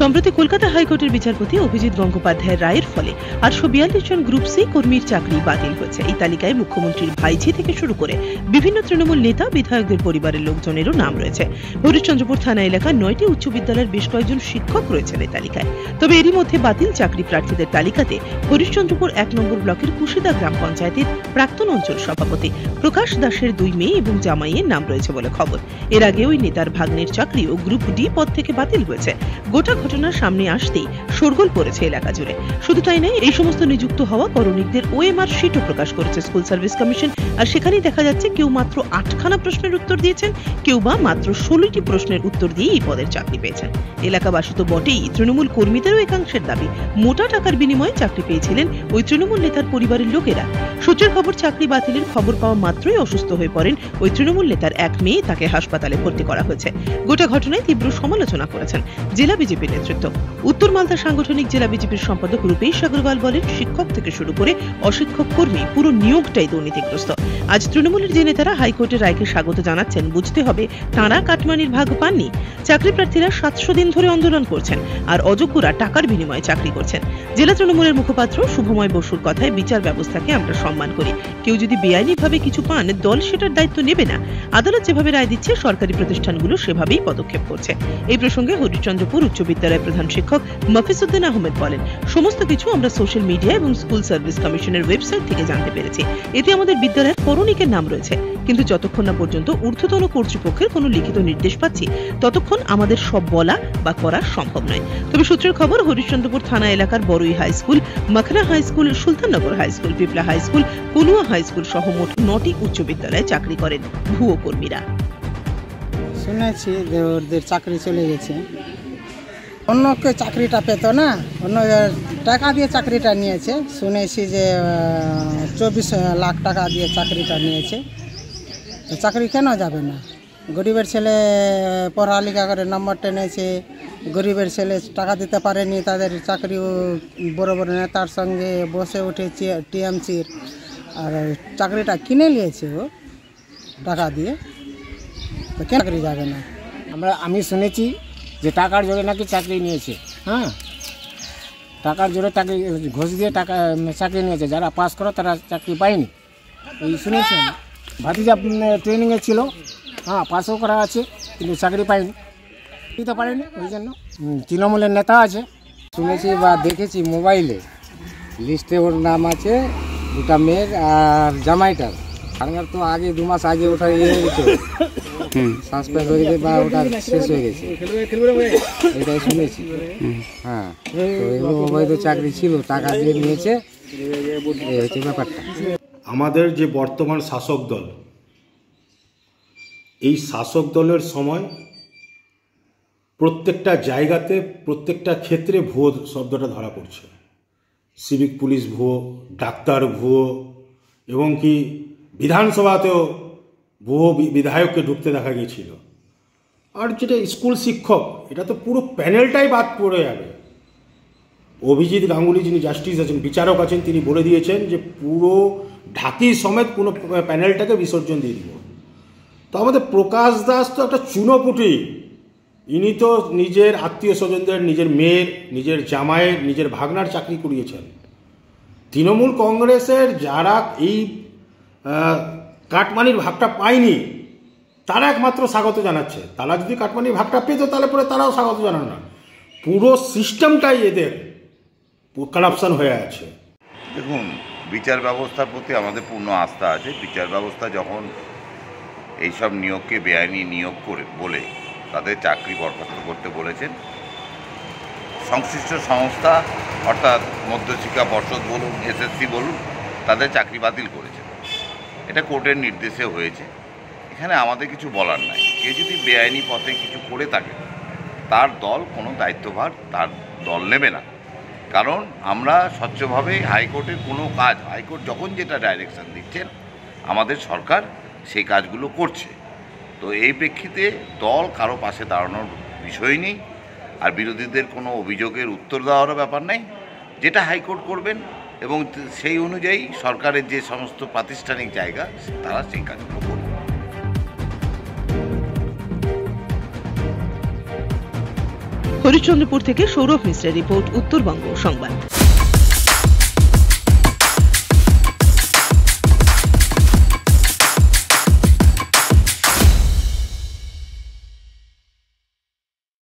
সম্প্রতি কলকাতা হাইকোর্টের বিচারপতি অভিজিৎ গঙ্গোপাধ্যায়ের রায়ের ফলে আটশো বিয়াল্লিশ জন গ্রুপ সি কর্মীর চাকরি বাতিল হয়েছে। এই তালিকায় মুখ্যমন্ত্রীর ভাইঝি থেকে শুরু করে বিভিন্ন তৃণমূল নেতা, বিধায়কদের পরিবারের লোকজনেরও নাম রয়েছে। হরিশ্চন্দ্রপুর থানা এলাকার নয়টি উচ্চ বিদ্যালয়ের বেশ কয়েকজন শিক্ষক রয়েছেন এই তালিকায়। তবে এরই মধ্যে বাতিল চাকরি প্রার্থীদের তালিকাতে হরিশ্চন্দ্রপুর এক নম্বর ব্লকের কুশিদা গ্রাম পঞ্চায়েতের প্রাক্তন অঞ্চল সভাপতি প্রকাশ দাসের দুই মেয়ে এবং জামাইয়ের নাম রয়েছে বলে খবর। এর আগে ওই নেতার ভাগ্নের চাকরি ও গ্রুপ ডি পদ থেকে বাতিল হয়েছে। গোটা ঘটনার সামনে আসতেই শোরগোল পড়েছে এলাকা জুড়ে। শুধু তাই নয়, এই সমস্ত নিযুক্ত হওয়া করণিকদের ওএমআর শিটও প্রকাশ করেছে স্কুল সার্ভিস কমিশন। আর সেখানেই দেখা যাচ্ছে কেউ মাত্র আটখানা প্রশ্নের উত্তর দিয়েছেন, কেউ বা মাত্র ষোলোটি প্রশ্নের উত্তর দিয়ে এই পদের চাকরি পেয়েছেন। এলাকাবাসী তো বটেই, তৃণমূল কর্মীদেরও একাংশের দাবি, মোটা টাকার বিনিময়ে চাকরি পেয়েছিলেন ওই তৃণমূল নেতার পরিবারের লোকেরা। সূত্রের খবর, চাকরি বাতিলের খবর পাওয়া মাত্রই অসুস্থ হয়ে পড়েন ওই তৃণমূল নেতার এক মেয়ে, তাকে হাসপাতালে ভর্তি করা হয়েছে। গোটা ঘটনায় তীব্র সমালোচনা করেছেন জেলা বিজেপির নেতৃত্ব। উত্তর মালদা সাংগঠনিক জেলা বিজেপির সম্পাদক রূপেশ আগরওয়াল বলেন, শিক্ষক থেকে শুরু করে অশিক্ষক কর্মী পুরো নিয়োগটাই দুর্নীতিগ্রস্ত। আজ তৃণমূলের যে নেতারা হাইকোর্টের রায়কে স্বাগত জানাচ্ছেন, বুঝতে হবে তাঁরা কাটমানির ভাগ পাননি। চাকরি প্রার্থীরা সাতশো দিন ধরে আন্দোলন করছেন আর অযোগ্যরা টাকার বিনিময়ে চাকরি করছেন। জেলা তৃণমূলের মুখপাত্র শুভময় বসুর কথায় বিচার ব্যবস্থাকে আমরা সম্মান করি। কেউ যদি বেআইনিভাবে কিছু পান, দল সেটার দায়িত্ব নেবে না। আদালত যেভাবে রায় দিচ্ছে, সরকারি প্রতিষ্ঠানগুলো সেভাবেই পদক্ষেপ করছে। এই প্রসঙ্গে হরিশ্চন্দ্রপুর উচ্চ বিদ্যালয়ের প্রধান শিক্ষক মফিসুদ্দিন আহমেদ বলেন, সমস্ত কিছু আমরা সোশ্যাল মিডিয়া এবং স্কুল সার্ভিস কমিশনের ওয়েবসাইট থেকে জানতে পেরেছি। এতে আমাদের বিদ্যালয়ের করণিকের নাম রয়েছে। কিন্তু যতক্ষণ না পর্যন্ত ঊর্ধ্বতন কর্তৃপক্ষের কোনো লিখিত নির্দেশ পাচ্ছি, ততক্ষণ আমাদের সব বলা বা করা সম্ভব নয়। তবে সূত্রের খবর হরিশ্চন্দ্রপুর থানা এলাকার বড়ই high school, Makhna high school, Sultannagar high school, Pipla high school Kunua high school সহ মোট নটি উচ্চ বিদ্যালয়ে চাকরি করেন ভুয়ো কর্মীরা। শুনেছি যে ওদের চাকরি চলে গেছে। অন্য কেউ চাকরিটা পেতো না, অন্য টাকা দিয়ে চাকরিটা নিয়েছে। শুনেছি যে চব্বিশ লাখ টাকা দিয়ে চাকরিটা নিয়েছে। চাকরি কেন যাবে না? গরিবের ছেলে পড়ালেখা করে নম্বর টেনেছে গরিবের ছেলে টাকা দিতে পারেনি, তাদের চাকরি বড় বড় নেতার সঙ্গে বসে উঠেছে টিএমসির আর চাকরিটা কিনে নিয়েছে ও, টাকা দিয়ে। তো কেন চাকরি যাবে না? আমরা, আমি শুনেছি যে টাকার জোরে নাকি চাকরি নিয়েছে। হ্যাঁ? টাকার জোরে চাকরি, ঘুষ দিয়ে টাকা চাকরি নিয়েছে। যারা পাস করো তারা চাকরি পায়নি। এই শুনেছি। ভাতিজা ট্রেনিংয়ে ছিল। হ্যাঁ পাসও করা আছে, কিন্তু চাকরি পায়নি। দিতে পারেনি, ওই জন্য। তৃণমূলের নেতা আছে। শুনেছি বা দেখেছি মোবাইলে। লিস্টে ওর নাম আছে দুটা মেয়ের আর জামাইটার। আমার তো আগে দু মাস আগে ওটা ইয়ে হয়ে গেছে। সাসপেন্ড হয়ে গেছে বা ওটা শেষ হয়ে গেছে। এটাই শুনেছি। হ্যাঁ তো এগুলো অবৈধ চাকরি ছিল টাকা দিয়ে নিয়েছে। এই হচ্ছে ব্যাপারটা। আমাদের যে বর্তমান শাসক দল এই শাসক দলের সময় প্রত্যেকটা জায়গাতে প্রত্যেকটা ক্ষেত্রে ভুয়ো শব্দটা ধরা পড়ছে। সিভিক পুলিশ ভুয়ো, ডাক্তার ভুয়ো, এবং কি বিধানসভাতেও ভুয়ো বিধায়ককে ঢুকতে দেখা গিয়েছিল। আর যেটা স্কুল শিক্ষক, এটা তো পুরো প্যানেলটাই বাদ পড়ে যাবে। অভিজিৎ গাঙ্গুলি যিনি জাস্টিস আছেন, বিচারক আছেন, তিনি বলে দিয়েছেন যে পুরো ঢাকি সমেত পুরো প্যানেলটাকে বিসর্জন দিয়ে দিব তো আমাদের প্রকাশ দাস তো একটা চুনোপুটি। ইনি তো নিজের আত্মীয় স্বজনদের, নিজের মেয়ের, নিজের জামাইয়ের, নিজের ভাগনার চাকরি করিয়েছেন। তৃণমূল কংগ্রেসের যারা এই কাটমানির ভাগটা পায়নি, তারা একমাত্র স্বাগত জানাচ্ছে। তারা যদি কাটমানির ভাগটা পেত, তাহলে পরে তারাও স্বাগত জানানো না। পুরো সিস্টেমটাই এদের কারাপশন হয়ে আছে। দেখুন, বিচার ব্যবস্থার প্রতি আমাদের পূর্ণ আস্থা আছে। বিচার ব্যবস্থা যখন এইসব নিয়োগকে বেআইনি নিয়োগ করে, বলে তাদের চাকরি বরখাস্ত করতে বলেছেন। সংশ্লিষ্ট সংস্থা, অর্থাৎ মধ্যশিক্ষা পর্ষদ বলুন এসএসসি বলুন, তাদের চাকরি বাতিল করেছে। এটা কোর্টের নির্দেশে হয়েছে। এখানে আমাদের কিছু বলার নাই। কেউ যদি বেআইনি পথে কিছু করে থাকে, তার দল কোনো দায়িত্বভার তার দল নেবে না। কারণ আমরা স্বচ্ছভাবে হাইকোর্টের কোনো কাজ, হাইকোর্ট যখন যেটা ডাইরেকশন দিচ্ছেন, আমাদের সরকার সেই কাজগুলো করছে। তো এই প্রেক্ষিতে দল কারও পাশে দাঁড়ানোর বিষয় নেই। আর বিরোধীদের কোনো অভিযোগের উত্তর দেওয়ারও ব্যাপার নেই। যেটা হাইকোর্ট করবেন এবং সেই অনুযায়ী সরকারের যে সমস্ত প্রাতিষ্ঠানিক জায়গা, তারা সেই কাজগুলো করবে। হরিশ্চন্দ্রপুর থেকে সৌরভ মিশ্রের রিপোর্ট, উত্তরবঙ্গ সংবাদ।